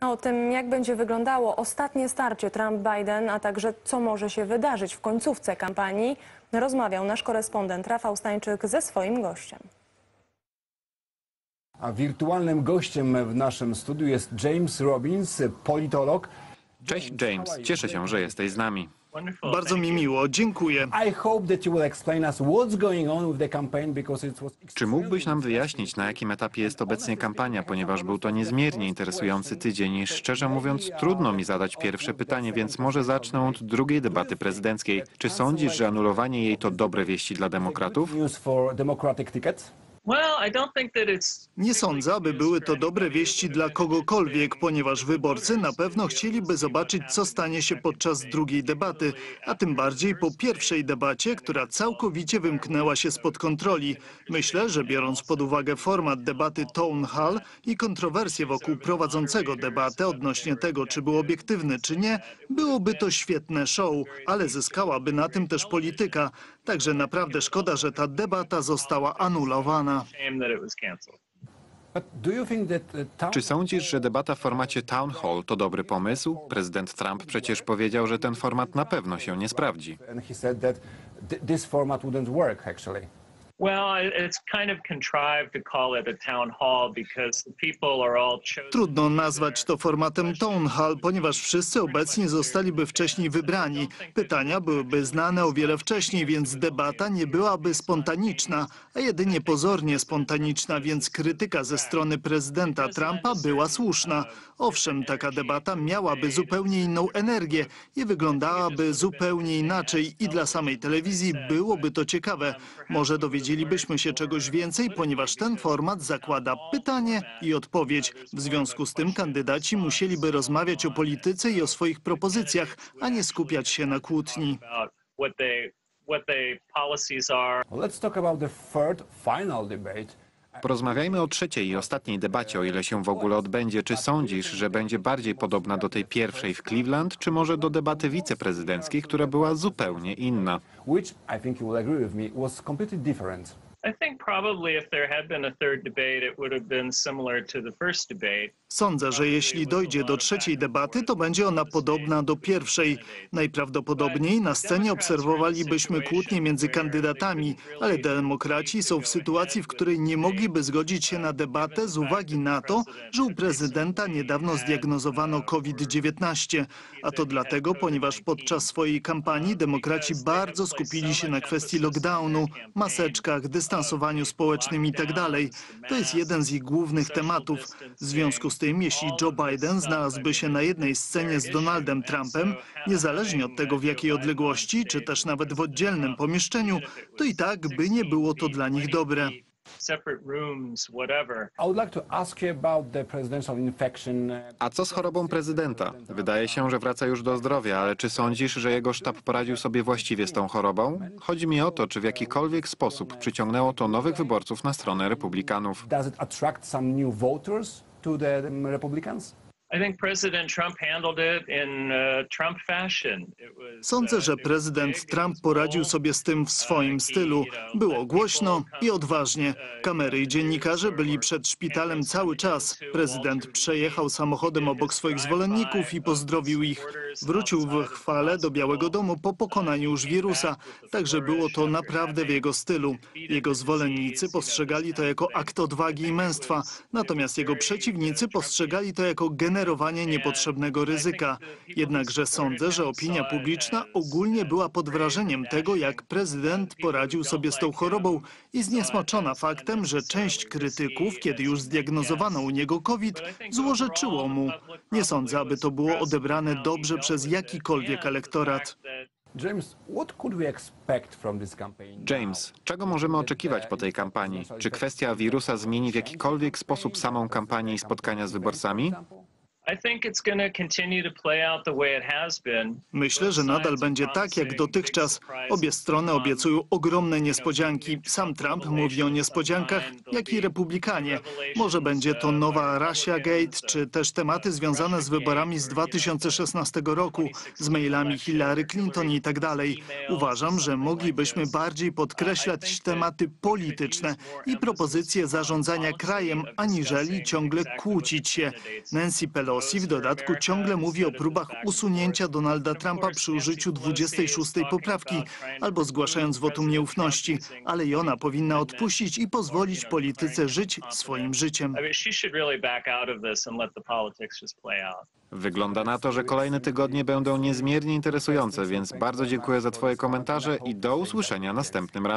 O tym, jak będzie wyglądało ostatnie starcie Trump-Biden, a także co może się wydarzyć w końcówce kampanii, rozmawiał nasz korespondent Rafał Stańczyk ze swoim gościem. A wirtualnym gościem w naszym studiu jest James Robbins, politolog. Cześć James, cieszę się, że jesteś z nami. Bardzo mi miło, dziękuję. Czy mógłbyś nam wyjaśnić, na jakim etapie jest obecnie kampania, ponieważ był to niezmiernie interesujący tydzień i szczerze mówiąc trudno mi zadać pierwsze pytanie, więc może zacznę od drugiej debaty prezydenckiej. Czy sądzisz, że anulowanie jej to dobre wieści dla demokratów? Nie sądzę, aby były to dobre wieści dla kogokolwiek, ponieważ wyborcy na pewno chcieliby zobaczyć, co stanie się podczas drugiej debaty, a tym bardziej po pierwszej debacie, która całkowicie wymknęła się spod kontroli. Myślę, że biorąc pod uwagę format debaty Town Hall i kontrowersje wokół prowadzącego debatę odnośnie tego, czy był obiektywny, czy nie, byłoby to świetne show, ale zyskałaby na tym też polityka. Także naprawdę szkoda, że ta debata została anulowana. Uh, Czy sądzisz, że debata w formacie town hall to dobry pomysł? Prezydent Trump przecież powiedział, że ten format na pewno się nie sprawdzi. Trudno nazwać to formatem Town Hall, ponieważ wszyscy obecni zostaliby wcześniej wybrani. Pytania byłyby znane o wiele wcześniej, więc debata nie byłaby spontaniczna, a jedynie pozornie spontaniczna, więc krytyka ze strony prezydenta Trumpa była słuszna. Owszem, taka debata miałaby zupełnie inną energię i wyglądałaby zupełnie inaczej i dla samej telewizji byłoby to ciekawe. Może dowiedzielibyśmy się czegoś więcej, ponieważ ten format zakłada pytanie i odpowiedź. W związku z tym kandydaci musieliby rozmawiać o polityce i o swoich propozycjach, a nie skupiać się na kłótni. Well, let's talk about the third final debate. Porozmawiajmy o trzeciej i ostatniej debacie, o ile się w ogóle odbędzie. Czy sądzisz, że będzie bardziej podobna do tej pierwszej w Cleveland, czy może do debaty wiceprezydenckiej, która była zupełnie inna? which I think you will agree with me was completely different. I think probably if there had been a third debate, it would have been similar to the first debate. Sądzę, że jeśli dojdzie do trzeciej debaty, to będzie ona podobna do pierwszej. Najprawdopodobniej na scenie obserwowalibyśmy kłótnie między kandydatami, ale demokraci są w sytuacji, w której nie mogliby zgodzić się na debatę z uwagi na to, że u prezydenta niedawno zdiagnozowano COVID-19. A to dlatego, ponieważ podczas swojej kampanii demokraci bardzo skupili się na kwestii lockdownu, maseczkach, dystansowaniu społecznym itd. To jest jeden z ich głównych tematów. W związku z tym, jeśli Joe Biden znalazłby się na jednej scenie z Donaldem Trumpem, niezależnie od tego w jakiej odległości, czy też nawet w oddzielnym pomieszczeniu, to i tak by nie było to dla nich dobre. A co z chorobą prezydenta? Wydaje się, że wraca już do zdrowia, ale czy sądzisz, że jego sztab poradził sobie właściwie z tą chorobą? Chodzi mi o to, czy w jakikolwiek sposób przyciągnęło to nowych wyborców na stronę republikanów. Does it attract some new voters to the um, Republicans? Uh, Sądzę, uh, że prezydent Trump poradził sobie z tym w swoim stylu. Było głośno i odważnie. Kamery i dziennikarze byli przed szpitalem cały czas. Prezydent przejechał samochodem obok swoich zwolenników i pozdrowił ich. Wrócił w chwale do Białego Domu po pokonaniu już wirusa, także było to naprawdę w jego stylu. Jego zwolennicy postrzegali to jako akt odwagi i męstwa, natomiast jego przeciwnicy postrzegali to jako generowanie niepotrzebnego ryzyka. Jednakże sądzę, że opinia publiczna ogólnie była pod wrażeniem tego, jak prezydent poradził sobie z tą chorobą i zniesmaczona faktem, że część krytyków, kiedy już zdiagnozowano u niego COVID, złorzeczyło mu. Nie sądzę, aby to było odebrane dobrze przez jakikolwiek elektorat. James, campaign? James, czego możemy oczekiwać po tej kampanii? Czy kwestia wirusa zmieni w jakikolwiek sposób samą kampanię i spotkania z wyborcami? Myślę, że nadal będzie tak jak dotychczas. Obie strony obiecują ogromne niespodzianki. Sam Trump mówi o niespodziankach, jak i republikanie. Może będzie to nowa Russia Gate, czy też tematy związane z wyborami z 2016 roku, z mailami Hillary Clinton i tak dalej. Uważam, że moglibyśmy bardziej podkreślać tematy polityczne i propozycje zarządzania krajem, aniżeli ciągle kłócić się. Nancy Pelosi W dodatku ciągle mówi o próbach usunięcia Donalda Trumpa przy użyciu 26 poprawki albo zgłaszając wotum nieufności, ale i ona powinna odpuścić i pozwolić polityce żyć swoim życiem. Wygląda na to, że kolejne tygodnie będą niezmiernie interesujące, więc bardzo dziękuję za Twoje komentarze i do usłyszenia następnym razem.